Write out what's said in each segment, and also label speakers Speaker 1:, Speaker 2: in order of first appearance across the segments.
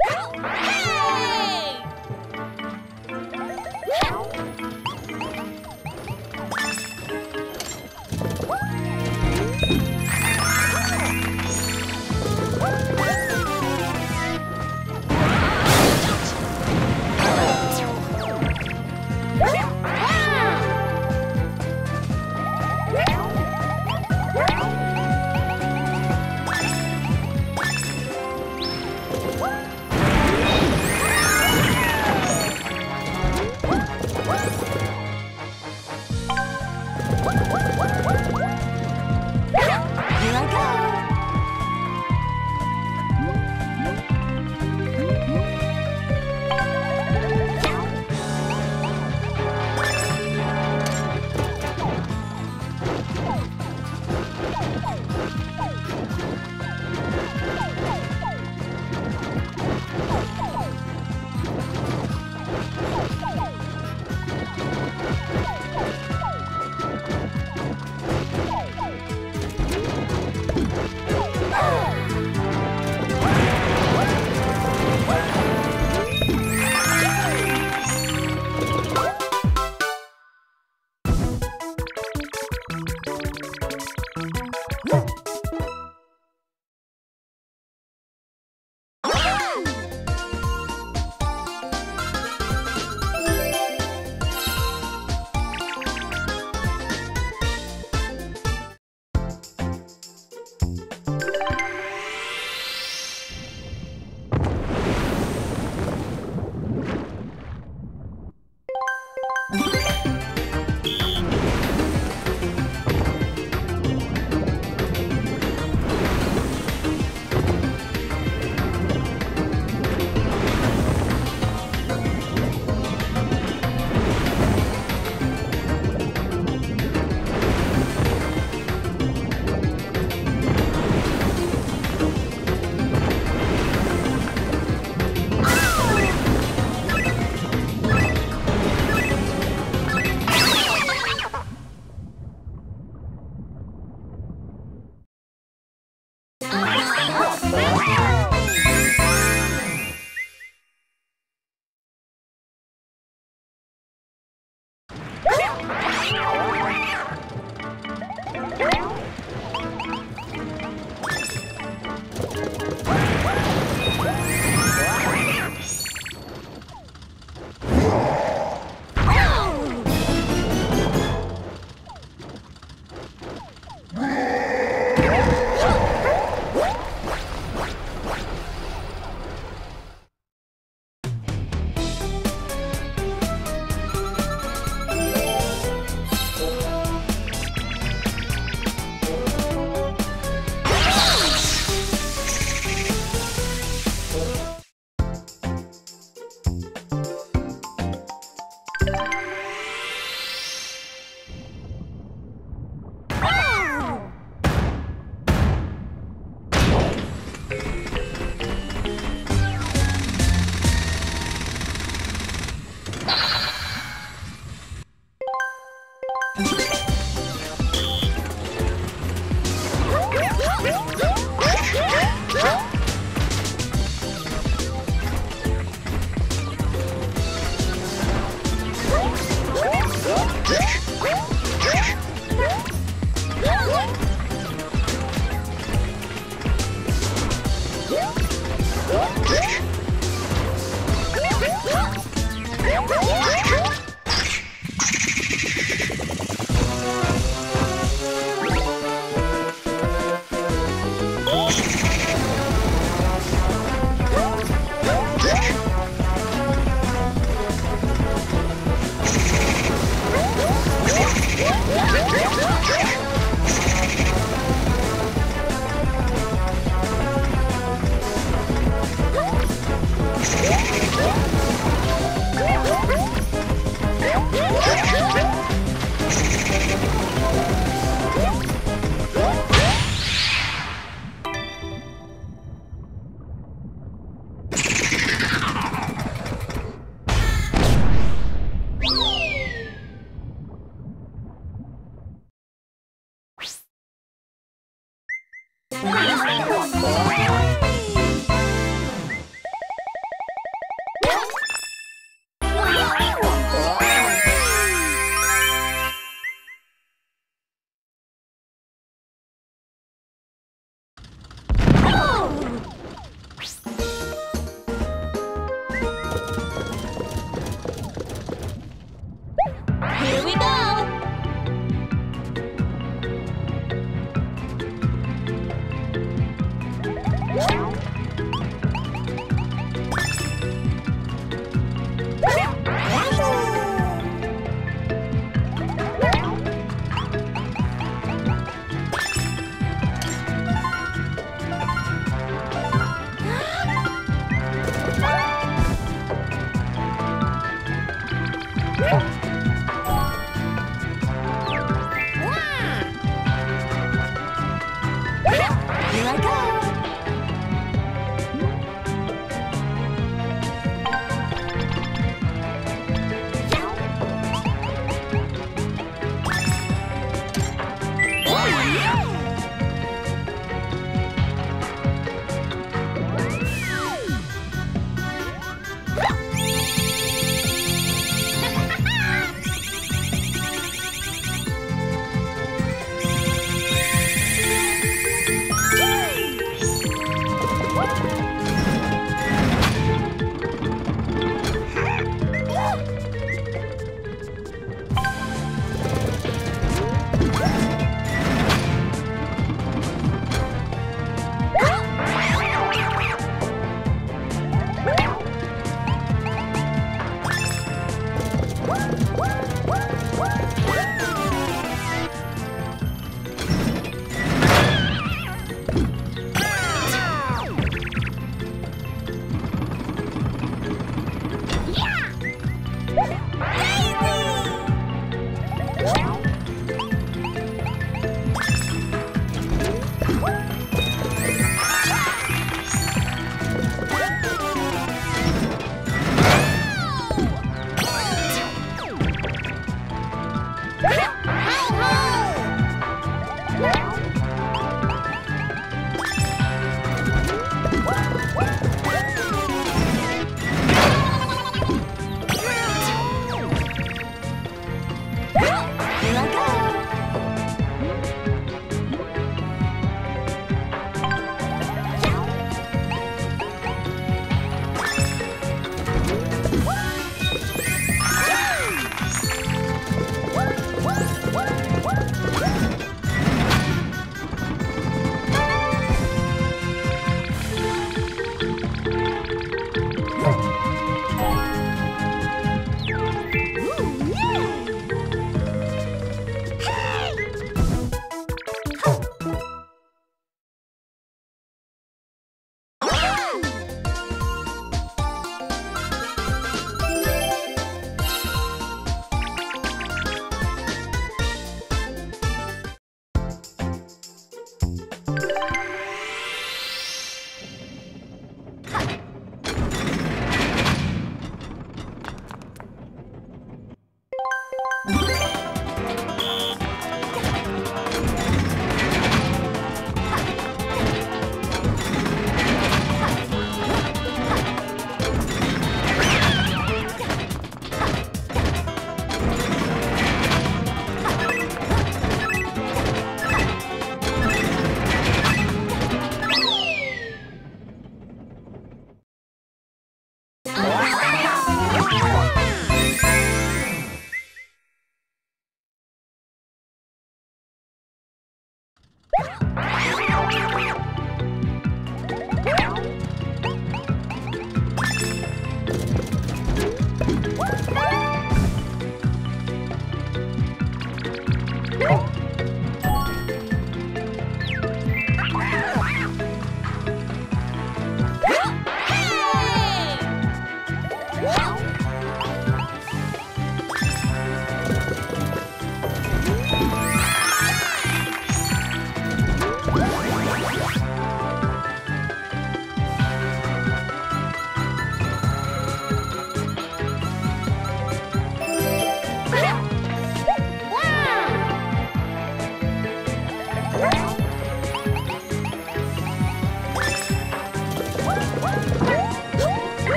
Speaker 1: Oh!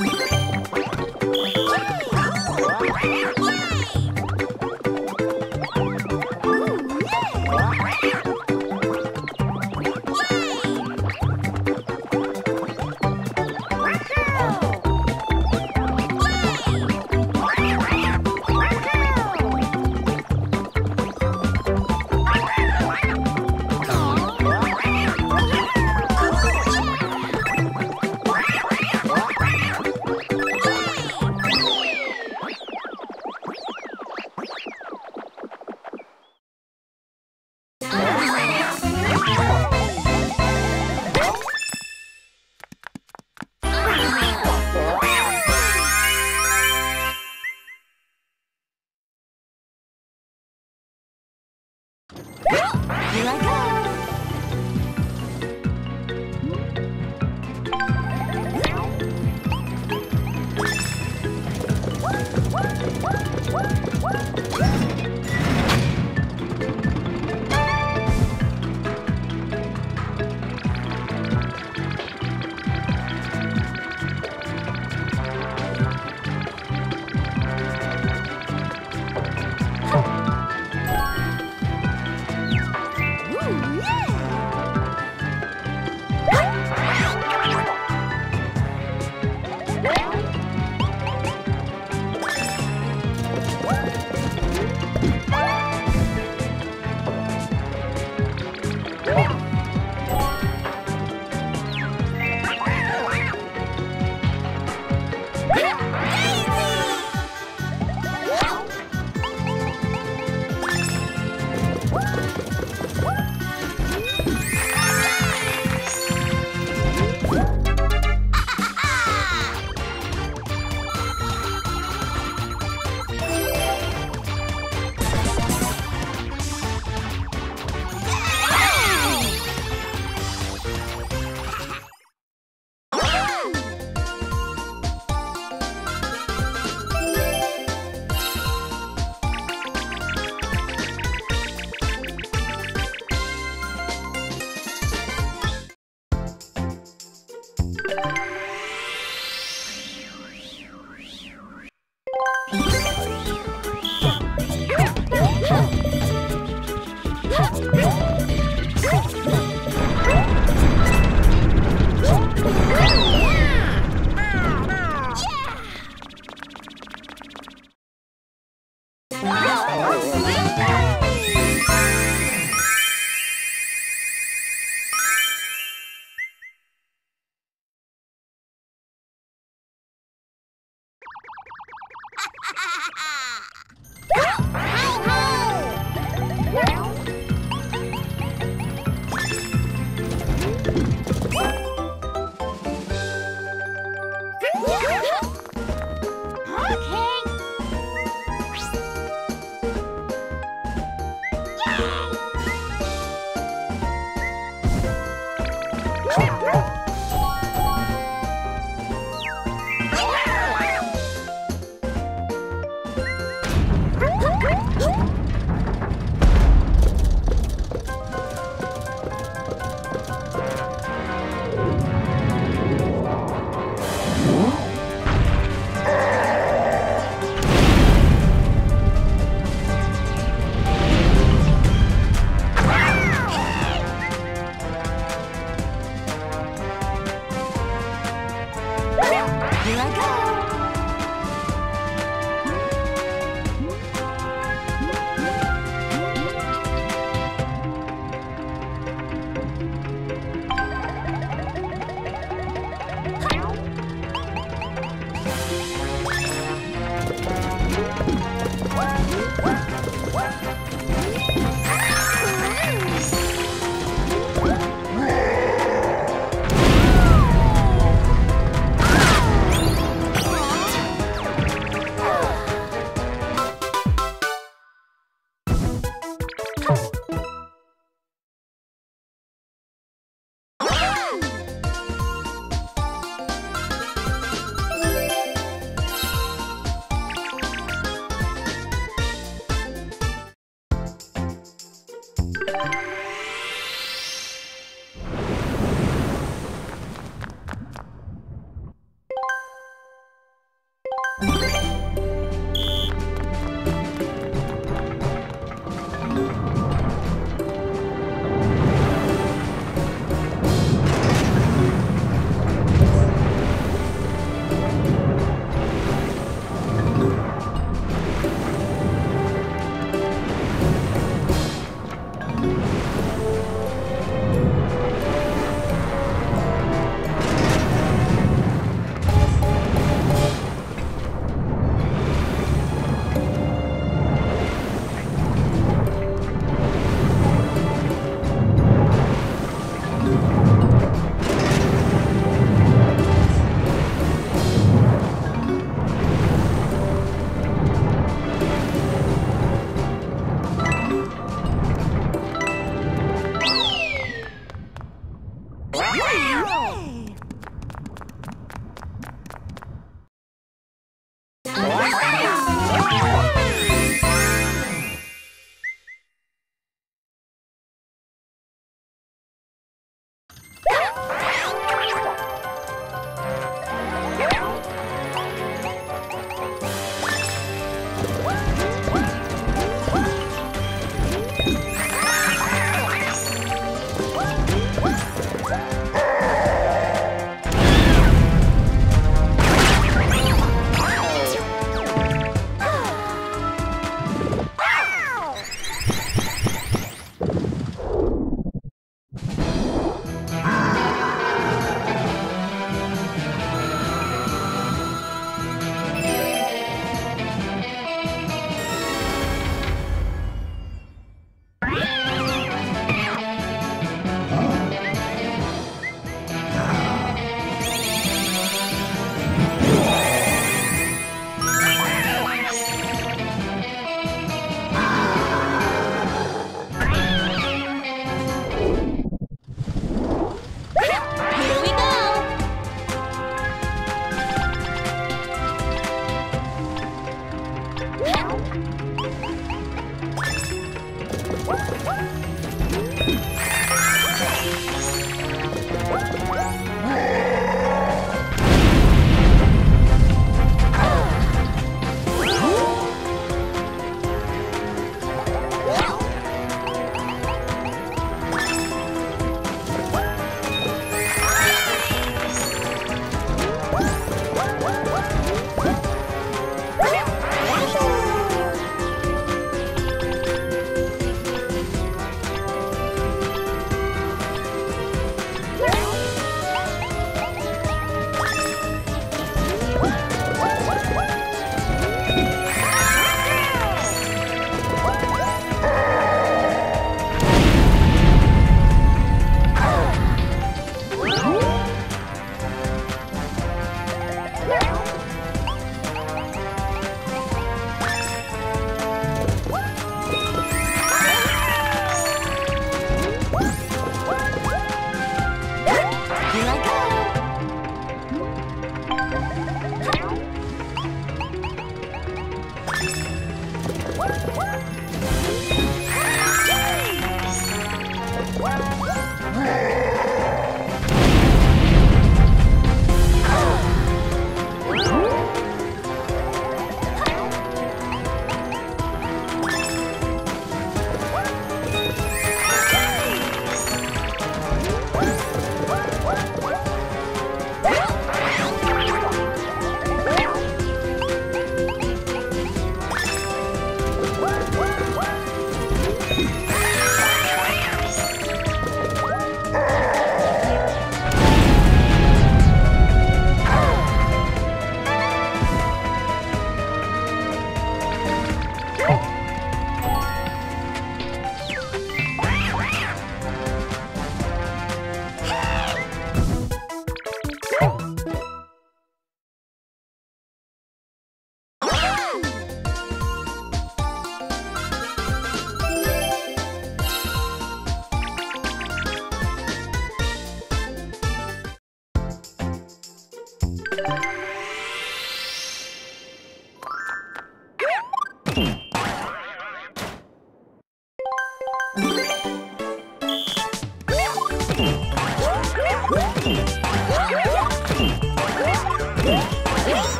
Speaker 1: you